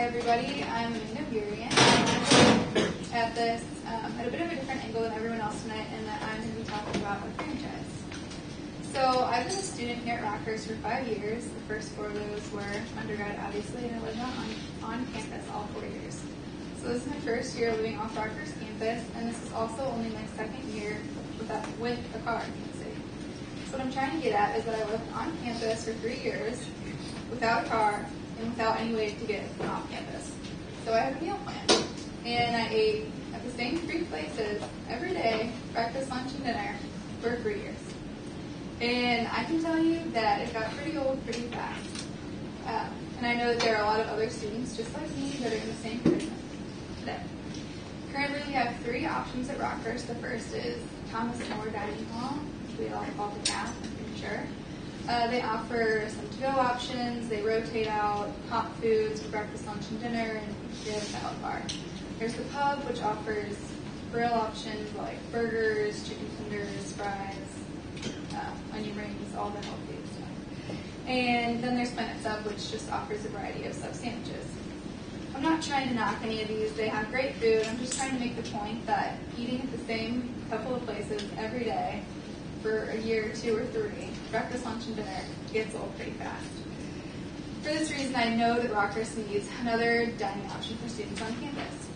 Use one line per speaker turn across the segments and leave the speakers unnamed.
Hi everybody, I'm Amanda Burian. At this, um, at a bit of a different angle than everyone else tonight, in that I'm going to be talking about a franchise. So I've been a student here at Rockhurst for five years. The first four of those were undergrad, obviously, and I lived on, on campus all four years. So this is my first year living off Rockhurst campus, and this is also only my second year without, with a car Kansas City. So what I'm trying to get at is that I lived on campus for three years without a car and without any way to get off campus. So I have a meal plan. And I ate at the same three places every day, breakfast, lunch, and dinner, for three years. And I can tell you that it got pretty old pretty fast. Uh, and I know that there are a lot of other students just like me that are in the same predicament today. Currently, we have three options at Rockhurst. The first is Thomas More Dining Hall, which we all call the CAP, I'm pretty sure. Uh, they offer some to-go options. They rotate out hot foods for breakfast, lunch, and dinner, and they have a salad bar. There's the pub, which offers grill options like burgers, chicken tenders, fries, uh, onion rings, all the healthy stuff. And then there's Planet Sub, which just offers a variety of sub sandwiches. I'm not trying to knock any of these. They have great food. I'm just trying to make the point that eating at the same couple of places every day for a year, two or three, breakfast, lunch, and dinner, gets old pretty fast. For this reason, I know that Rockhurst needs another dining option for students on campus.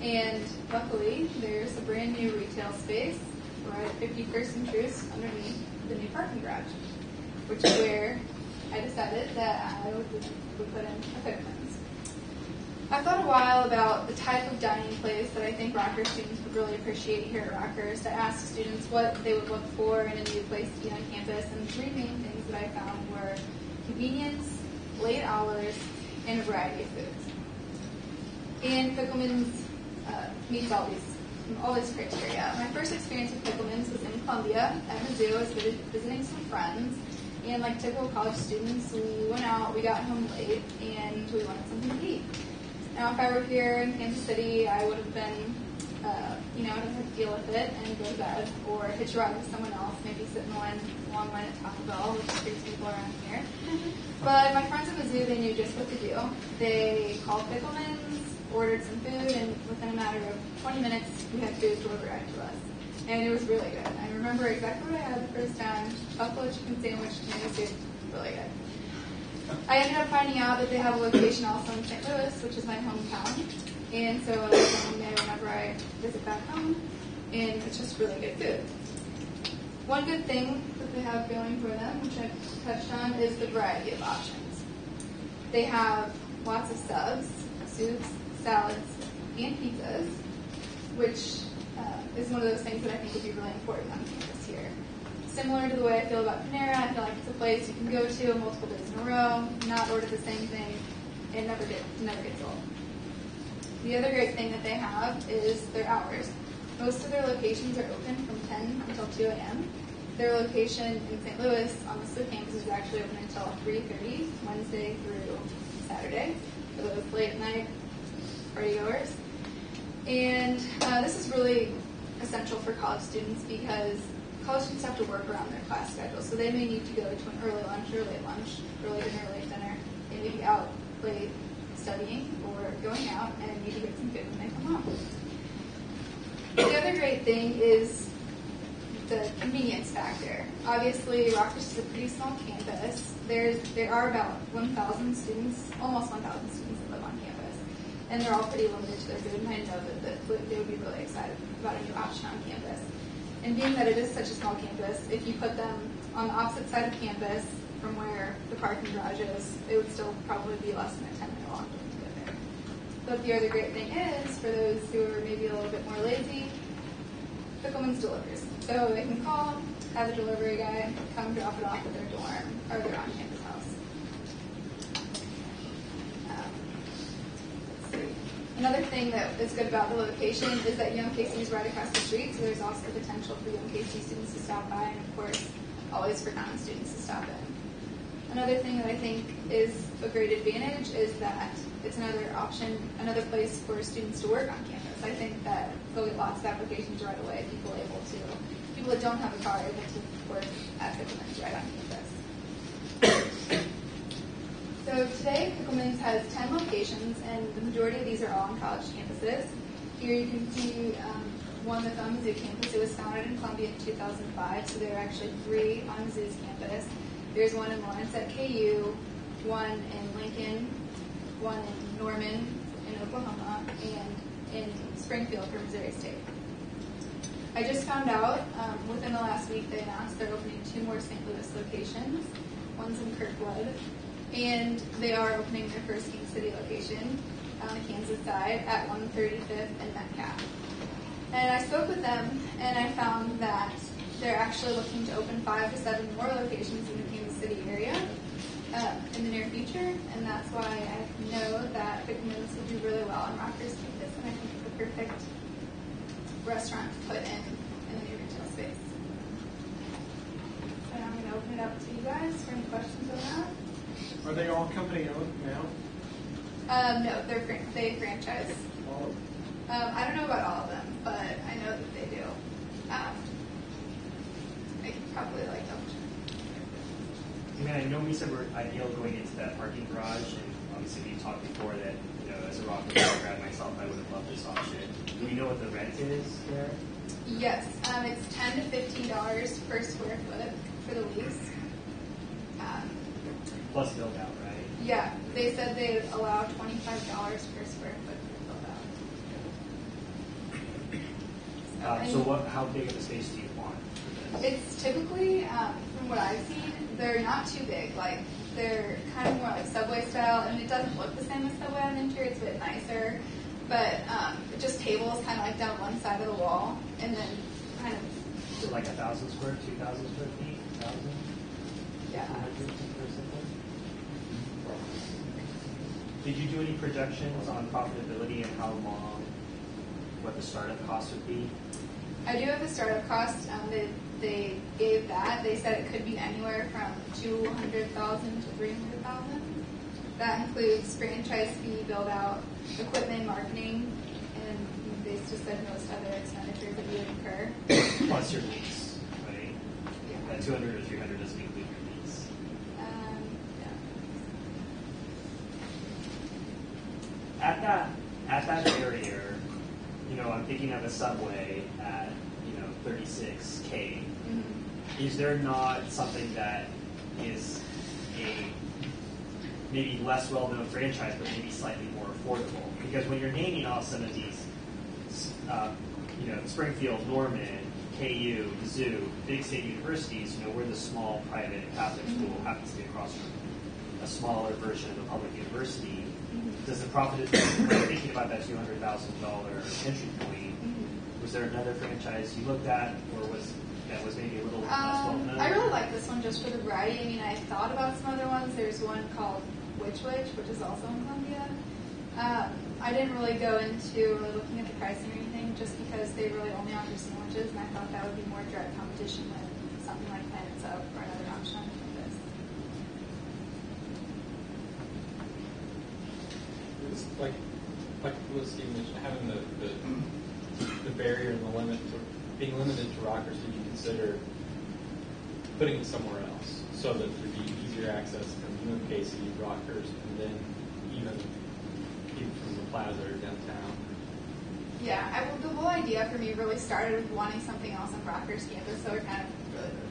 And luckily, there's a brand new retail space right at 51st and Troost underneath the new parking garage, which is where I decided that I would, would put in a Pickleman's. I've thought a while about the type of dining place that I think Rockhurst students would really appreciate here at Rockhurst. I asked students what they would look for in a new place to eat on campus, and three main things that I found were convenience, late hours, and a variety of foods. And Pickleman's uh, meets all these all these criteria. My first experience with Pickleman's was in Columbia at Mizzou. I was visiting some friends, and like typical college students, we went out, we got home late, and we wanted something to eat. Now, if I were here in Kansas City, I would have been, uh, you know, I'd have to deal with it and go to bed, or hitch a ride with someone else, maybe sit in the line, long line at Taco Bell, which treats people around here. but my friends at Mizzou, they knew just what to do. They called Pickleman's, ordered some food, and within a matter of 20 minutes, we had food delivered right to us. And it was really good. I remember exactly what I had the first time: buffalo chicken sandwich, tomato soup, really good. I ended up finding out that they have a location also in St. Louis, which is my hometown. And so I was going there whenever I visit back home. And it's just really good food. One good thing that they have going for them, which I've touched on, is the variety of options. They have lots of subs, soups, salads, and pizzas, which uh, is one of those things that I think would be really important on campus here similar to the way I feel about Panera. I feel like it's a place you can go to multiple days in a row, not order the same thing, and never get never gets old. The other great thing that they have is their hours. Most of their locations are open from 10 until 2 a.m. Their location in St. Louis on the SLU campus is actually open until 3.30, Wednesday through Saturday, for those late night party goers. And uh, this is really essential for college students because college students have to work around their class schedule, so they may need to go to an early lunch or late lunch, early dinner, late dinner. They may be out late studying or going out and need to get some food when they come home. The other great thing is the convenience factor. Obviously, Rockhurst is a pretty small campus. There's there are about 1,000 students, almost 1,000 students that live on campus, and they're all pretty limited to their food. And I know that, that they would be really excited about a new option on campus. And being that it is such a small campus, if you put them on the opposite side of campus from where the parking garage is, it would still probably be less than a 10 minute walk to get there. But the other great thing is, for those who are maybe a little bit more lazy, Pickleman's delivers. So they can call, have a delivery guy come drop it off at their dorm or their on campus house. Um, let's see. Another thing that is good about the location is that UMKC is right across the street, so there's also potential for UMKC students to stop by, and of course, always for Common students to stop in. Another thing that I think is a great advantage is that it's another option, another place for students to work on campus. I think that they'll get lots of applications right away, people able to, people that don't have a car able to work at Pickleman's right on campus. So today, Pickleman's has 10 locations. and the majority of these are all on college campuses. Here you can see um, one with on Mizzou campus. It was founded in Columbia in 2005, so there are actually three on Mizzou's campus. There's one in Lawrence at KU, one in Lincoln, one in Norman in Oklahoma, and in Springfield for Missouri State. I just found out um, within the last week they announced they're opening two more St. Louis locations. One's in Kirkwood, and they are opening their first King City location on the Kansas side at 135th and Metcalf. And I spoke with them, and I found that they're actually looking to open five to seven more locations in the Kansas City area uh, in the near future, and that's why I know that Pickleman's will do really well on Rockhurst campus, and I think it's the perfect restaurant to put in in the new retail space. And I'm going to open it up to you guys for any questions on that.
Are they all company owned now?
Um, no, they're fran- they franchise.
All of them?
Um, I don't know about all of them, but I know that they do. Um, I could probably like double check.
I mean, I know we said we're ideal going into that parking garage, and obviously we talked before that, you know, as a Rockhurst grad myself, I would have loved this option. Do we know what the rent is there?
Yes, um, it's ten to fifteen dollars per square foot for the lease.
Plus build out, right?
yeah, they said they allow twenty-five dollars per square foot for build out.
Uh, so what, how big of a space do you want for this?
It's typically, um, from what I've seen, they're not too big. Like they're kind of more like Subway style, and it doesn't look the same as Subway on the interior. It's a bit nicer, but um, just tables kind of like down one side of the wall, and then kind of
So like a thousand square, two thousand square feet, thousand?
yeah.
Did you do any projections on profitability and how long, what the startup cost would be?
I do have the startup cost. Um, they, they gave that. They said it could be anywhere from two hundred thousand to three hundred thousand. That includes franchise fee, build out, equipment, marketing, and they just said most other expenditures that you would incur.
Plus your lease, right?
Yeah.
That two hundred or three hundred doesn't include your lease.
Um, yeah.
At that, at that area, you know, I'm thinking of a subway at, you know, thirty-six K.
Mhm.
Is there not something that is a maybe less well-known franchise, but maybe slightly more affordable? Because when you're naming off some of these, uh, you know, Springfield, Norman, KU, Mizzou, big state universities, you know, we're the small private Catholic school, happens to be across from a smaller version of a public university. Does the profit, thinking about that two hundred thousand dollar entry point,
Mhm.
was there another franchise you looked at, or was that was maybe a little less well
Um. I really like this one just for the variety. I mean, I thought about some other ones. There's one called Which Wich, which is also in Columbia. Um, I didn't really go into really looking at the pricing or anything, just because they really only offer sandwiches, and I thought that would be more direct competition with something like Planet Sub or another option on campus.
It's like, like Felicity mentioned, having the, the, the barrier and the limit to, being limited to Rockhurst, did you consider putting it somewhere else? So that there'd be easier access from Casey, Rockhurst, and then even people from the plaza or downtown?
Yeah, I, the whole idea for me really started with wanting something else on Rockhurst's campus, so we're kind of really.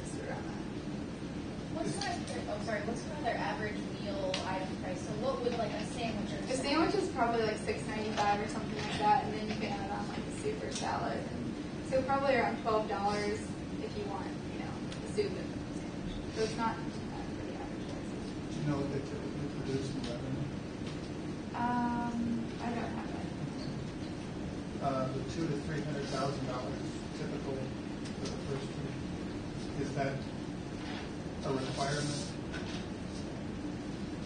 What's kind of, oh, sorry, what's kind their average meal item price? So what would like a sandwich or
The sandwich is probably like six ninety five or something like that, and then you can add on like a soup or salad. And so probably around twelve dollars if you want, you know, the soup and the sandwich. So it's not uh, pretty average price.
Do you know what they typically produce in revenue?
Um, I don't have that.
uh, the two to three hundred thousand dollars typical for the first two. Is that a requirement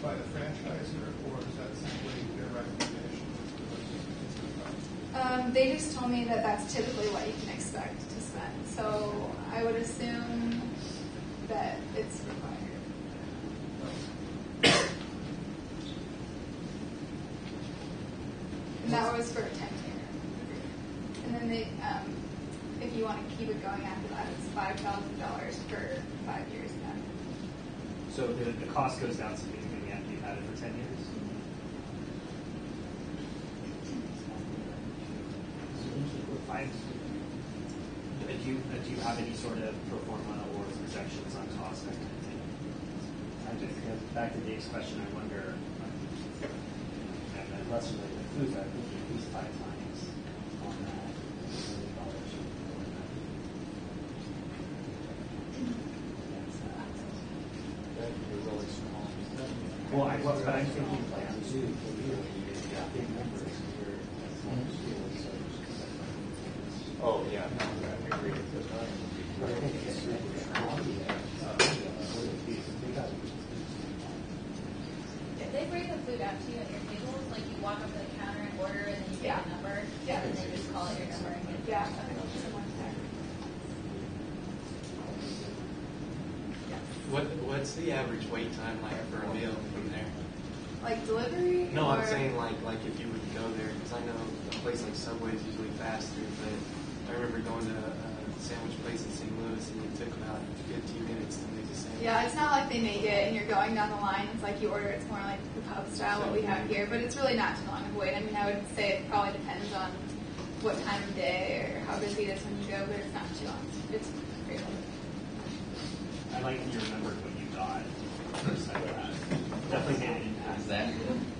by the franchisor, or is that simply their recommendation
Um, they just told me that that's typically what you can expect to spend. So I would assume that it's required. you want to keep it going after that, it's five thousand dollars for five years now.
So the, the cost goes down significantly after you've had it for ten years? I, do you, do you have any sort of pro forma or projections on cost? I just back to Dave's question, I wonder, less related to food, I think at least five times on that. Well, I was, but I'm thinking like two, yeah, big numbers, you're, that's not school, so.
Oh, yeah, no, I agree.
I think it's really Columbia, uh, they got
If they bring the food out to you at your tables, like you walk up to the counter and order and then you get
Yeah.
a number,
Yeah.
and then they just call it your number and get it.
Yeah, I think someone's there.
What what's the average wait time like for a meal from there?
Like delivery?
No, I'm saying like like if you would go there because I know a place like Subway is usually faster, but I remember going to a sandwich place in St. Louis and it took about 15 minutes to make a sandwich.
Yeah, it's not like they make it and you're going down the line. It's like you order. It's more like the pub style what we have here, but it's really not too long of a wait. I mean, I would say it probably depends on what time of day or how busy it is when you go, but it's not too long. It's pretty long.
I like that you remembered what you got. First time that. Definitely made an impact.
Exactly.